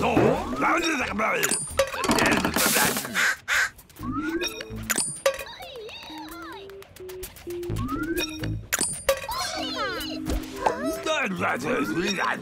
Oh, that was a bad idea. Ah!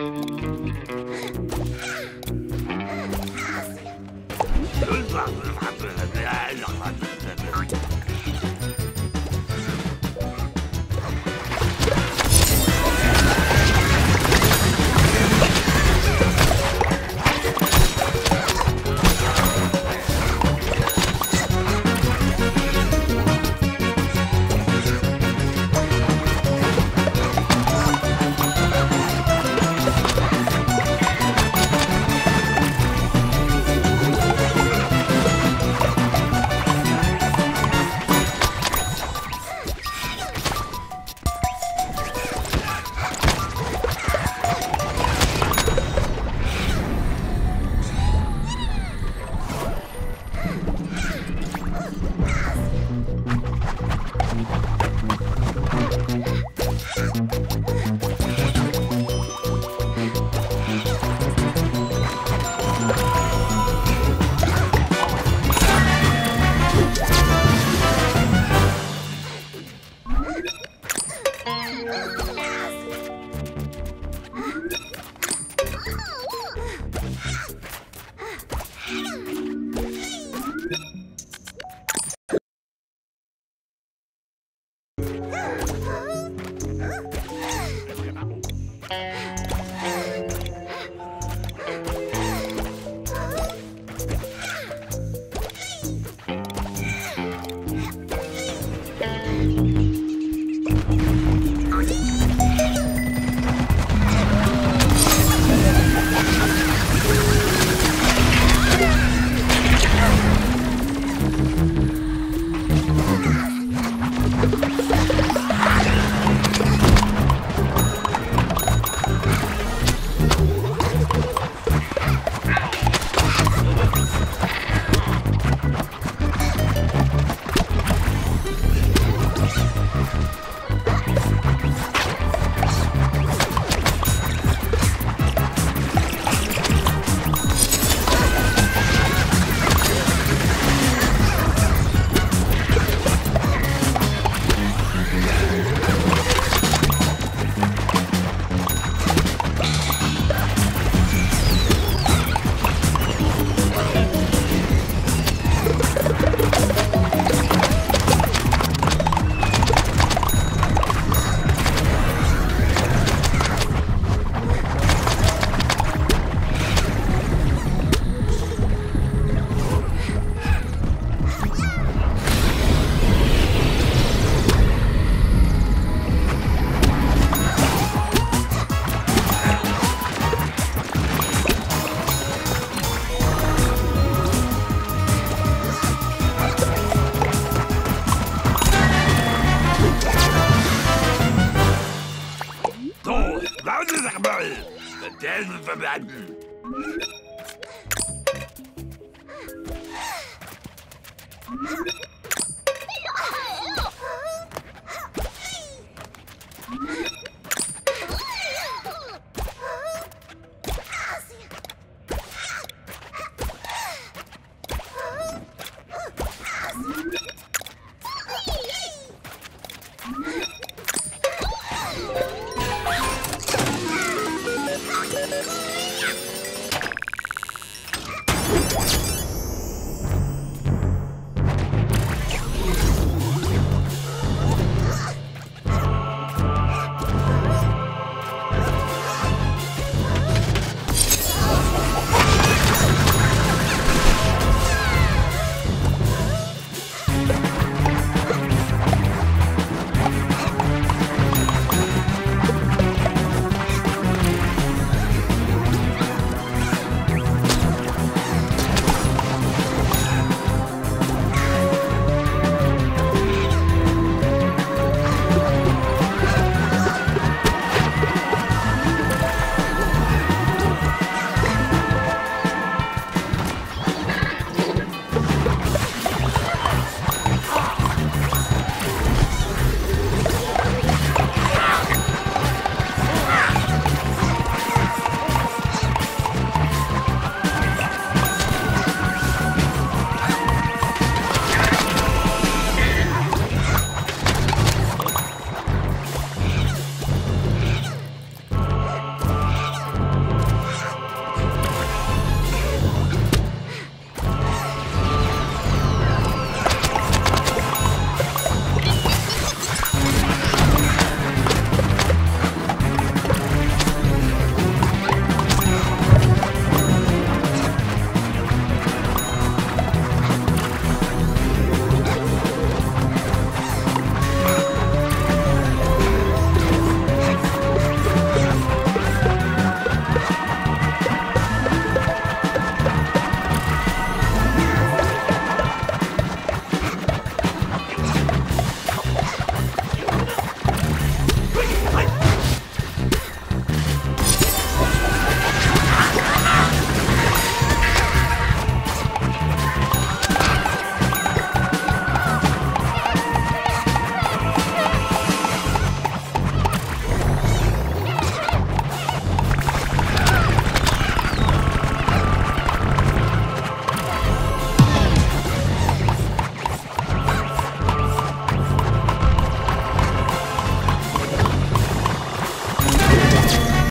Ah! Mm-hmm.